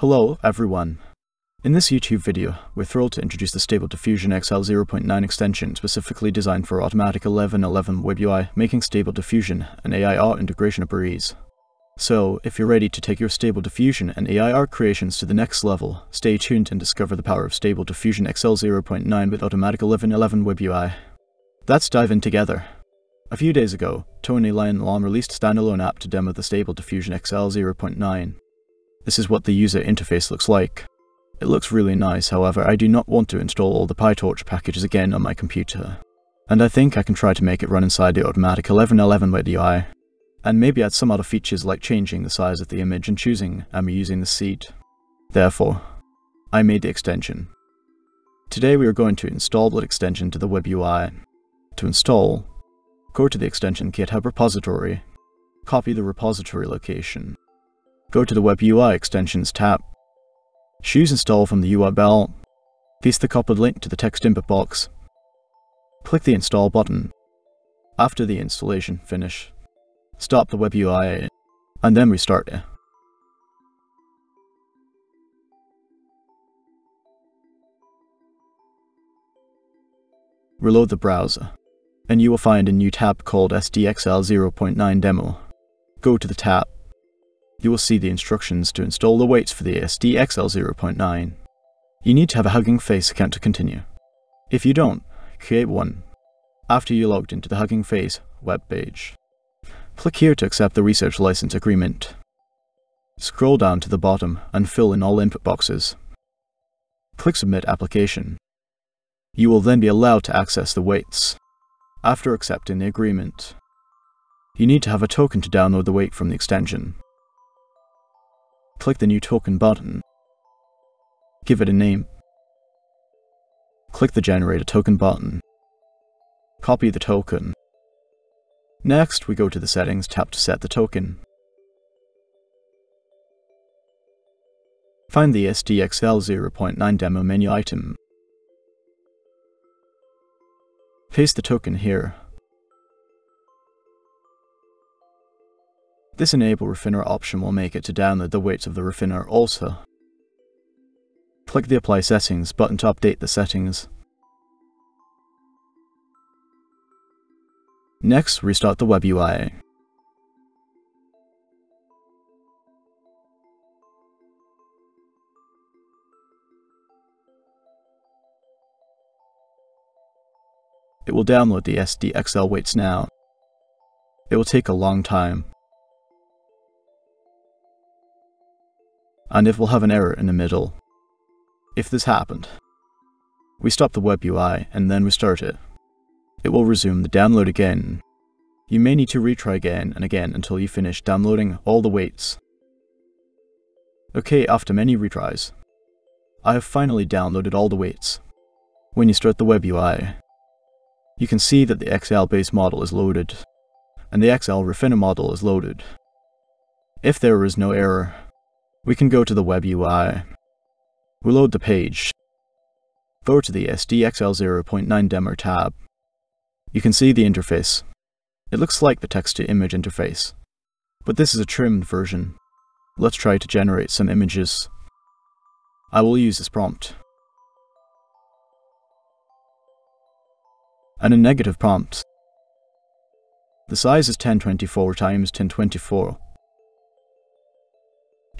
Hello, everyone. In this YouTube video, we're thrilled to introduce the Stable Diffusion XL 0.9 extension specifically designed for Automatic 1111 Web UI, making Stable Diffusion and AI art integration a breeze. So, if you're ready to take your Stable Diffusion and AI art creations to the next level, stay tuned and discover the power of Stable Diffusion XL 0.9 with Automatic 1111 Web UI. Let's dive in together. A few days ago, Tony Lyon Lam released a standalone app to demo the Stable Diffusion XL 0.9. This is what the user interface looks like. It looks really nice, however I do not want to install all the PyTorch packages again on my computer. And I think I can try to make it run inside the automatic 1111 Web UI. And maybe add some other features like changing the size of the image and choosing am I'm using the seed. Therefore, I made the extension. Today we are going to install that extension to the Web UI. To install, go to the extension GitHub repository, copy the repository location, Go to the Web UI Extensions tab. Choose Install from the URL. Paste the copied link to the text input box. Click the Install button. After the installation finish, stop the Web UI and then restart it. Reload the browser, and you will find a new tab called SDXL 0.9 Demo. Go to the tab you will see the instructions to install the weights for the ASD XL 0.9. You need to have a Hugging Face account to continue. If you don't, create one after you logged into the Hugging Face web page. Click here to accept the research license agreement. Scroll down to the bottom and fill in all input boxes. Click Submit Application. You will then be allowed to access the weights. After accepting the agreement, you need to have a token to download the weight from the extension. Click the New Token button. Give it a name. Click the Generate a Token button. Copy the token. Next, we go to the Settings tab to set the token. Find the SDXL 0.9 demo menu item. Paste the token here. This Enable Refiner option will make it to download the weights of the refiner also. Click the Apply Settings button to update the settings. Next, restart the web UI. It will download the SDXL weights now. It will take a long time, and it will have an error in the middle. If this happened, we stop the web UI and then restart it. It will resume the download again. You may need to retry again and again until you finish downloading all the weights. Okay, after many retries, I have finally downloaded all the weights. When you start the web UI, you can see that the XL base model is loaded, and the XL refiner model is loaded. If there is no error, we can go to the web UI. We load the page. Go to the SDXL 0.9 Demo tab. You can see the interface. It looks like the text-to-image interface, but this is a trimmed version. Let's try to generate some images. I will use this prompt. And a negative prompt. The size is 1024 times 1024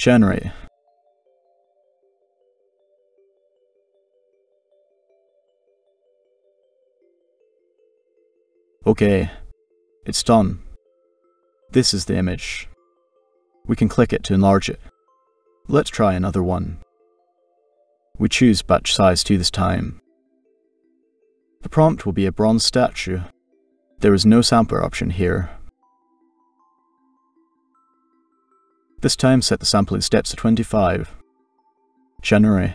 Generate. Okay, it's done. This is the image. We can click it to enlarge it. Let's try another one. We choose batch size 2 this time. The prompt will be a bronze statue. There is no sampler option here, This time set the sampling steps to 25. January.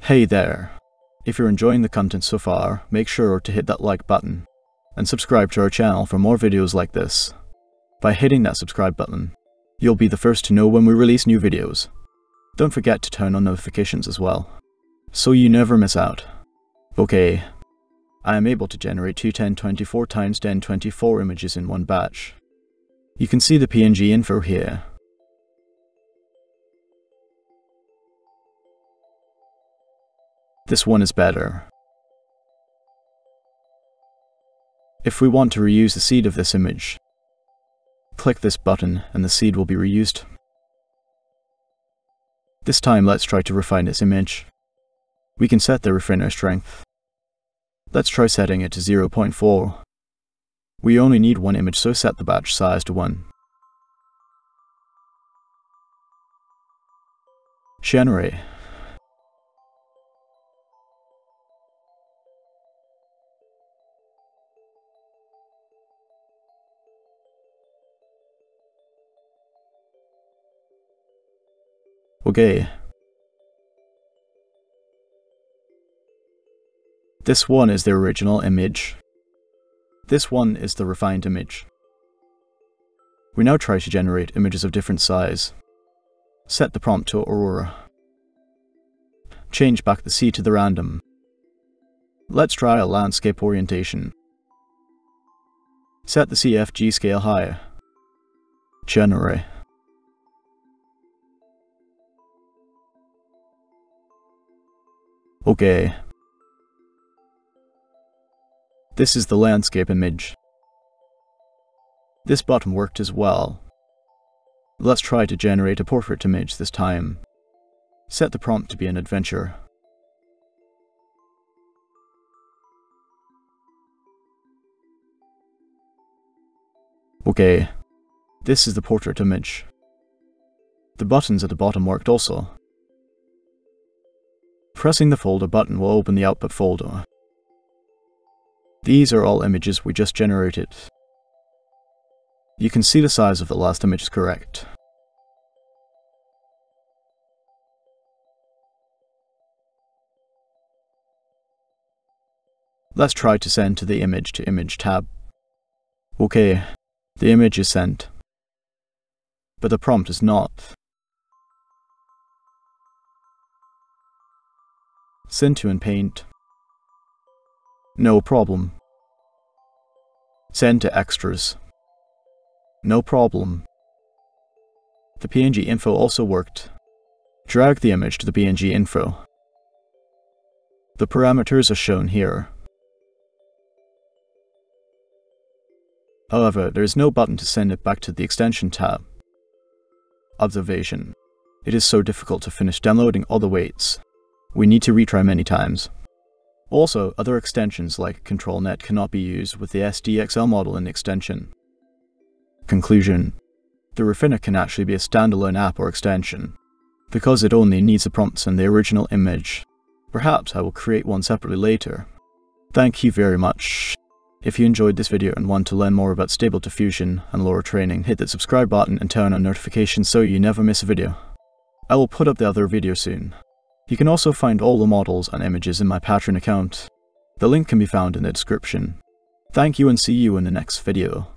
Hey there! If you're enjoying the content so far, make sure to hit that like button, and subscribe to our channel for more videos like this. By hitting that subscribe button, you'll be the first to know when we release new videos. Don't forget to turn on notifications as well, so you never miss out. Okay, I am able to generate two 1024 times 1024 images in one batch. You can see the PNG info here. This one is better. If we want to reuse the seed of this image, click this button and the seed will be reused. This time let's try to refine this image. We can set the refiner strength. Let's try setting it to 0.4. We only need one image, so set the batch size to 1. Generate. Okay. This one is the original image. This one is the refined image. We now try to generate images of different size. Set the prompt to Aurora. Change back the seed to the random. Let's try a landscape orientation. Set the CFG scale higher. Generate. Okay. This is the landscape image. This button worked as well. Let's try to generate a portrait image this time. Set the prompt to be an adventure. Okay, this is the portrait image. The buttons at the bottom worked also. Pressing the folder button will open the output folder. These are all images we just generated. You can see the size of the last image is correct. Let's try to send to the image to image tab. Okay, the image is sent. But the prompt is not. Send to Inpaint. No problem. Send to extras. No problem. The PNG info also worked. Drag the image to the PNG info. The parameters are shown here. However, there is no button to send it back to the extension tab. Observation. It is so difficult to finish downloading all the weights. We need to retry many times. Also, other extensions like ControlNet cannot be used with the SDXL model in extension. Conclusion. The Refiner can actually be a standalone app or extension, because it only needs the prompts and the original image. Perhaps I will create one separately later. Thank you very much. If you enjoyed this video and want to learn more about Stable Diffusion and LoRA training, hit that subscribe button and turn on notifications so you never miss a video. I will put up the other video soon. You can also find all the models and images in my Patreon account. The link can be found in the description. Thank you and see you in the next video.